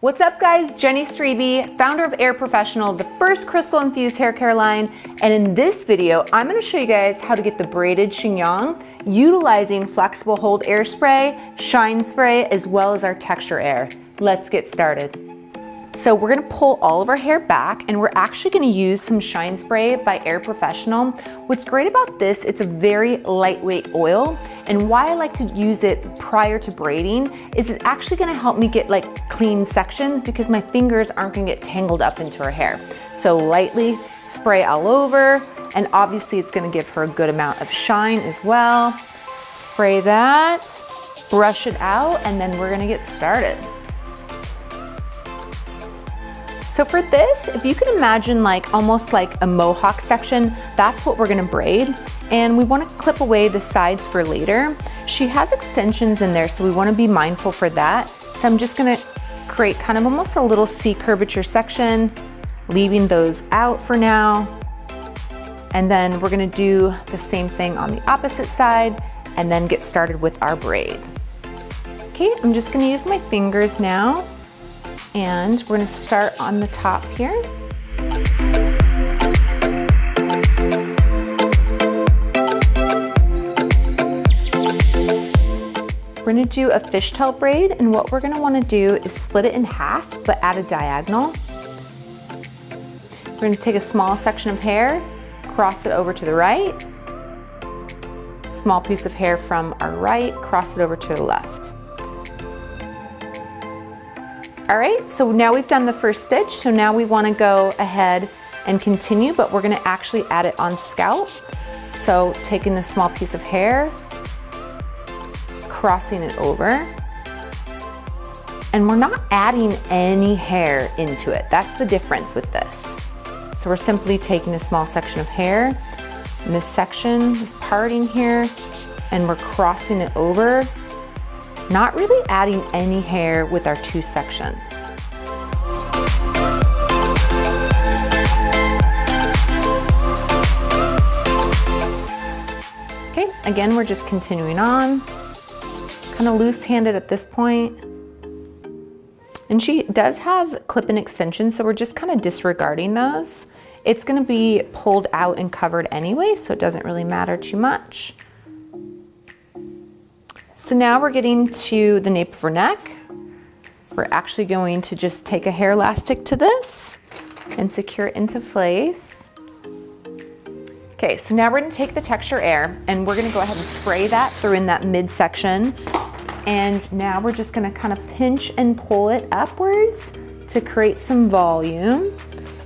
What's up guys, Jenny Strebe, founder of AIIR Professional, the first crystal infused hair care line. And in this video, I'm gonna show you guys how to get the braided chignon utilizing flexible hold air spray, shine spray, as well as our texture air. Let's get started. So we're gonna pull all of our hair back and we're actually gonna use some Shine Spray by AIIR Professional. What's great about this, it's a very lightweight oil. And why I like to use it prior to braiding is it's actually gonna help me get like clean sections because my fingers aren't gonna get tangled up into her hair. So lightly spray all over and obviously it's gonna give her a good amount of shine as well. Spray that, brush it out, and then we're gonna get started. So for this, if you can imagine like almost like a mohawk section, that's what we're gonna braid. And we wanna clip away the sides for later. She has extensions in there, so we wanna be mindful for that. So I'm just gonna create kind of almost a little C curvature section, leaving those out for now. And then we're gonna do the same thing on the opposite side and then get started with our braid. Okay, I'm just gonna use my fingers now and we're gonna start on the top here. We're gonna do a fishtail braid and what we're gonna wanna do is split it in half but add a diagonal. We're gonna take a small section of hair, cross it over to the right, small piece of hair from our right, cross it over to the left. All right, so now we've done the first stitch, so now we wanna go ahead and continue, but we're gonna actually add it on scalp. So taking a small piece of hair, crossing it over, and we're not adding any hair into it. That's the difference with this. So we're simply taking a small section of hair, and this section is parting here, and we're crossing it over not really adding any hair with our two sections. Okay, again, we're just continuing on, kind of loose-handed at this point. And she does have clip-in extensions, so we're just kind of disregarding those. It's gonna be pulled out and covered anyway, so it doesn't really matter too much. So now we're getting to the nape of her neck. We're actually going to just take a hair elastic to this and secure it into place. Okay, so now we're gonna take the texture air and we're gonna go ahead and spray that through in that midsection. And now we're just gonna kind of pinch and pull it upwards to create some volume.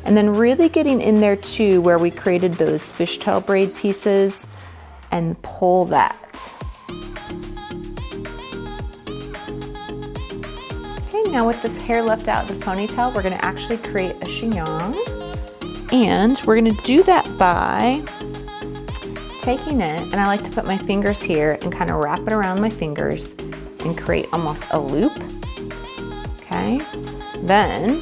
And then really getting in there too where we created those fishtail braid pieces and pull that. Now with this hair left out of the ponytail, we're gonna actually create a chignon. And we're gonna do that by taking it, and I like to put my fingers here and kind of wrap it around my fingers and create almost a loop, okay? Then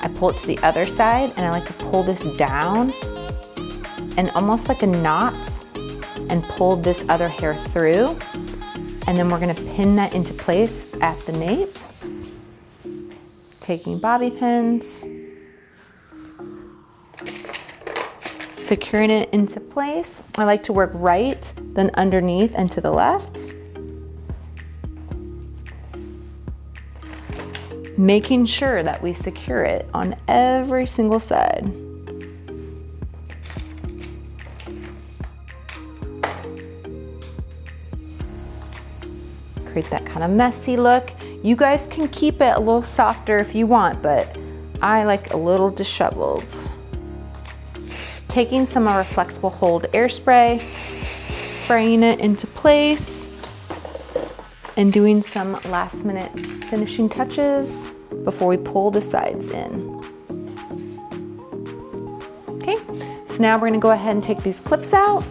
I pull it to the other side and I like to pull this down and almost like a knot and pull this other hair through and then we're gonna pin that into place at the nape. Taking bobby pins, securing it into place. I like to work right, then underneath and to the left. Making sure that we secure it on every single side. Create that kind of messy look. You guys can keep it a little softer if you want, but I like a little disheveled. Taking some of our flexible hold air spray, spraying it into place, and doing some last minute finishing touches before we pull the sides in. Okay, so now we're gonna go ahead and take these clips out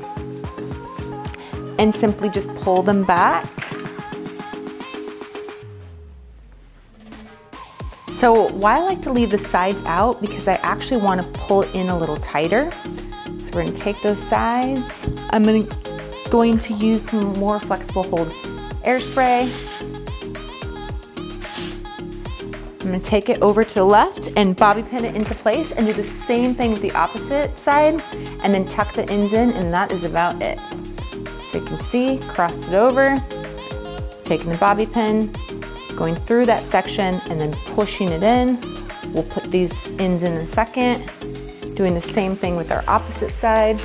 and simply just pull them back So why I like to leave the sides out because I actually want to pull in a little tighter. So we're going to take those sides. I'm going to, going to use some more flexible hold air spray. I'm gonna take it over to the left and bobby pin it into place and do the same thing with the opposite side and then tuck the ends in and that is about it. So you can see, crossed it over, taking the bobby pin, going through that section and then pushing it in. We'll put these ends in a second, doing the same thing with our opposite side.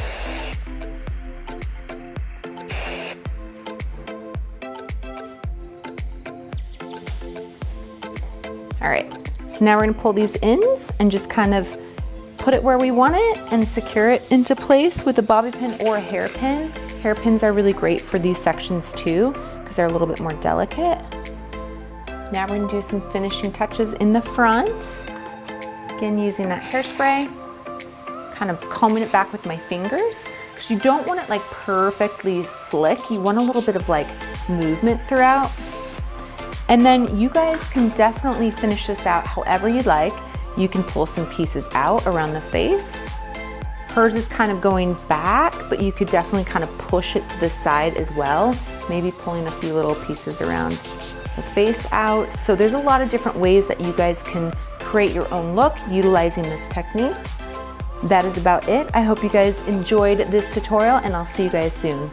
All right, so now we're gonna pull these ends and just kind of put it where we want it and secure it into place with a bobby pin or a hairpin. Hairpins are really great for these sections too, because they're a little bit more delicate. Now we're gonna do some finishing touches in the front. Again, using that hairspray, kind of combing it back with my fingers, because you don't want it like perfectly slick. You want a little bit of like movement throughout. And then you guys can definitely finish this out however you'd like. You can pull some pieces out around the face. Hers is kind of going back, but you could definitely kind of push it to the side as well. Maybe pulling a few little pieces around the face out. So there's a lot of different ways that you guys can create your own look utilizing this technique. That is about it. I hope you guys enjoyed this tutorial and I'll see you guys soon.